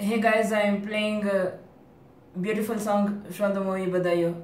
Hey guys, I am playing a beautiful song from the movie Badayo.